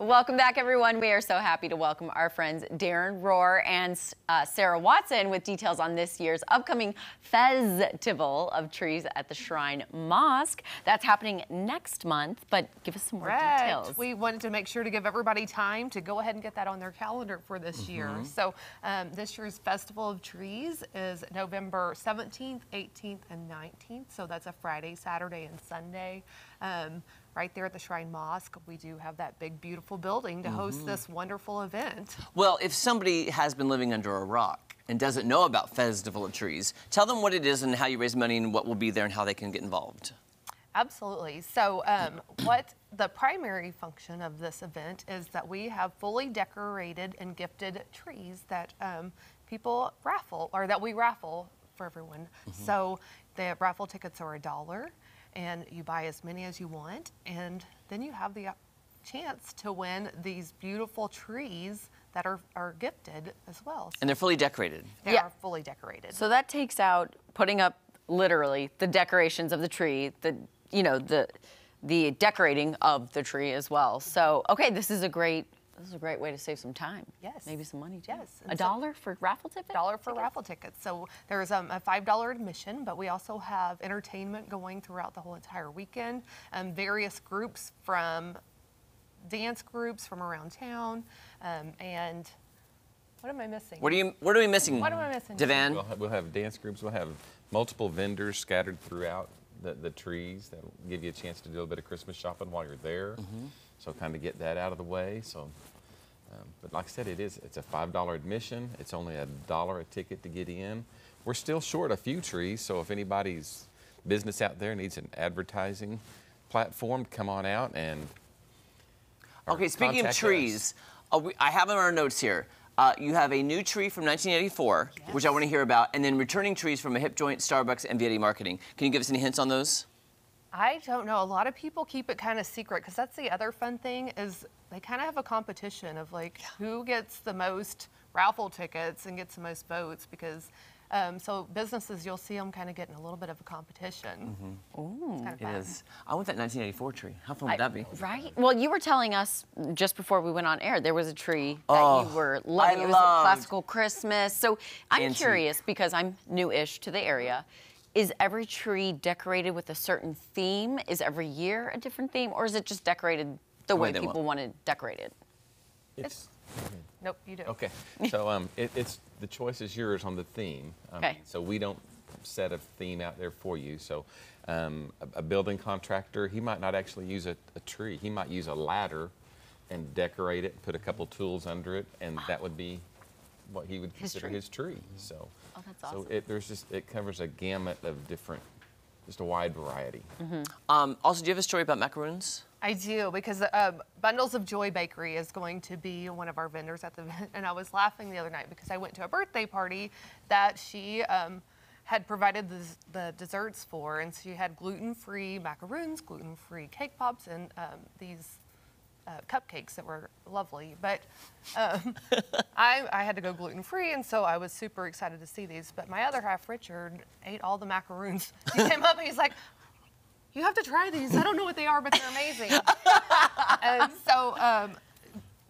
Welcome back, everyone. We are so happy to welcome our friends Darren Rohr and uh, Sarah Watson with details on this year's upcoming FEZtival of Trees at the Shrine Mosque. That's happening next month, but give us some more Right. details. We wanted to make sure to give everybody time to go ahead and get that on their calendar for this year. So um, this year's FEZtival of Trees is November 17th, 18th, and 19th. So that's a Friday, Saturday, and Sunday. Um, right there at the Shrine Mosque, we do have that big, beautiful building to host this wonderful event. Well, if somebody has been living under a rock and doesn't know about FEZtival of Trees, tell them what it is and how you raise money and what will be there and how they can get involved. Absolutely. So, um, what the primary function of this event is that we have fully decorated and gifted trees that um, people raffle or that we raffle for everyone. So, the raffle tickets are a dollar, and you buy as many as you want, and then you have the chance to win these beautiful trees that are, are gifted as well. So And they're fully decorated. they Yeah. are fully decorated. So that takes out putting up literally the decorations of the tree, the you know the the decorating of the tree as well. So okay, this is a great this is a great way to save some time. Yes. maybe some money too. Yes, a so- dollar for raffle ticket. A dollar for raffle tickets. So there's um, a five dollar admission, but we also have entertainment going throughout the whole entire weekend. Um, various groups from dance groups from around town, um, and what am I missing? What are you? What are we missing? What am I missing? Devan. We'll have, we'll have dance groups. We'll have multiple vendors scattered throughout the, the trees that will give you a chance to do a little bit of Christmas shopping while you're there. So kind of get that out of the way. So, um, but like I said, it is it's a five dollar admission. It's only a dollar a ticket to get in. We're still short a few trees, so if anybody's business out there needs an advertising platform, come on out and. Okay, speaking of trees, uh, we, I have in our notes here. Uh, you have a new tree from 1984, which I want to hear about, and then returning trees from a hip joint, Starbucks, and Vietti Marketing. Can you give us any hints on those? I don't know. A lot of people keep it kind of secret because that's the other fun thing is they kind of have a competition of like who gets the most raffle tickets and gets the most votes because um, so businesses you'll see them kind of getting a little bit of a competition. It's kind of It fun. is. I want that 1984 tree. How fun would that be? Right. Well, you were telling us just before we went on air there was a tree that Oh, you were loving. I it was loved- a classical Christmas. So I'm Antique. curious because I'm new-ish to the area. Is every tree decorated with a certain theme? Is every year a different theme, or is it just decorated the way way they want. people want to decorate it? It's, Nope, you do. Okay, so um, it, it's the choice is yours on the theme. Um, Okay. So we don't set a theme out there for you. So um, a, a building contractor, he might not actually use a, a tree. He might use a ladder and decorate it, put a couple tools under it, and that would be what he would His consider tree. his tree. So, Oh, that's so it, there's just it covers a gamut of different, just a wide variety. Um, also, do you have a story about macaroons? I do because uh, Bundles of Joy Bakery is going to be one of our vendors at the event, and I was laughing the other night because I went to a birthday party that she um, had provided the, the desserts for, and she had gluten-free macaroons, gluten-free cake pops, and um, these uh, cupcakes that were lovely. But um, I, I had to go gluten-free, and so I was super excited to see these. But my other half, Richard, ate all the macaroons. He came up and he's like. You have to try these. I don't know what they are, but they're amazing. and so, um,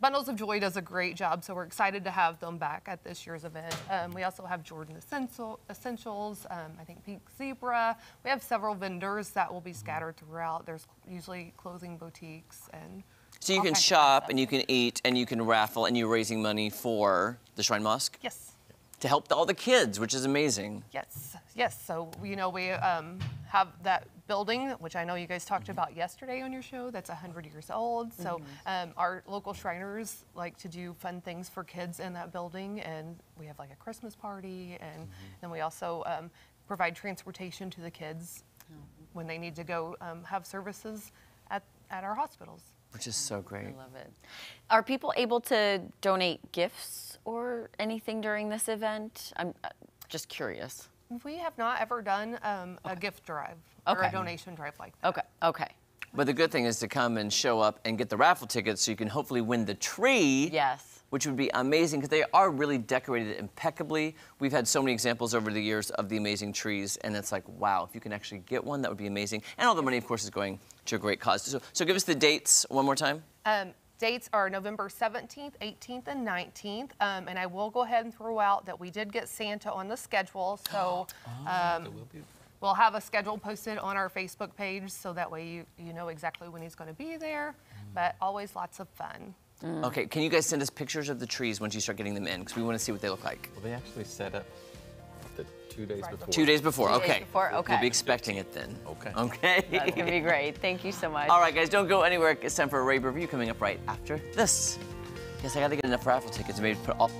Bundles of Joy does a great job, so we're excited to have them back at this year's event. Um, we also have Jordan Essential, Essentials, um, I think Pink Zebra. We have several vendors that will be scattered throughout. There's usually clothing boutiques and. So you can shop and you can eat and you can raffle and you're raising money for the Shrine Mosque Yes. to help all the kids, which is amazing. Yes, yes. So, you know, we um, have that building, which I know you guys talked about yesterday on your show, that's 100 years old. So, um, our local Shriners like to do fun things for kids in that building, and we have like a Christmas party, and then we also um, provide transportation to the kids when they need to go um, have services at, at our hospitals. Which is so great. I love it. Are people able to donate gifts or anything during this event? I'm uh, just curious. We have not ever done um, a gift drive or Okay. a donation drive like that. Okay. Okay. But the good thing is to come and show up and get the raffle tickets so you can hopefully win the tree. Yes. Which would be amazing because they are really decorated impeccably. We've had so many examples over the years of the amazing trees, and it's like, wow, if you can actually get one, that would be amazing. And all the money, of course, is going to a great cause. So, so give us the dates one more time. Um, Dates are November 17th, 18th, and 19th. Um, and I will go ahead and throw out that we did get Santa on the schedule. So um, we'll have a schedule posted on our Facebook page so that way you, you know exactly when he's going to be there. But always lots of fun. Mm. Okay, can you guys send us pictures of the trees once you start getting them in? Because we want to see what they look like. Well, they actually set up the two days Right. before. Two days before, Two days okay. We'll be expecting it then. Okay. Okay. That's gonna be great. Thank you so much. All right, guys, don't go anywhere. It's time for a rave review coming up right after this. Yes, I got to get enough raffle tickets maybe put all.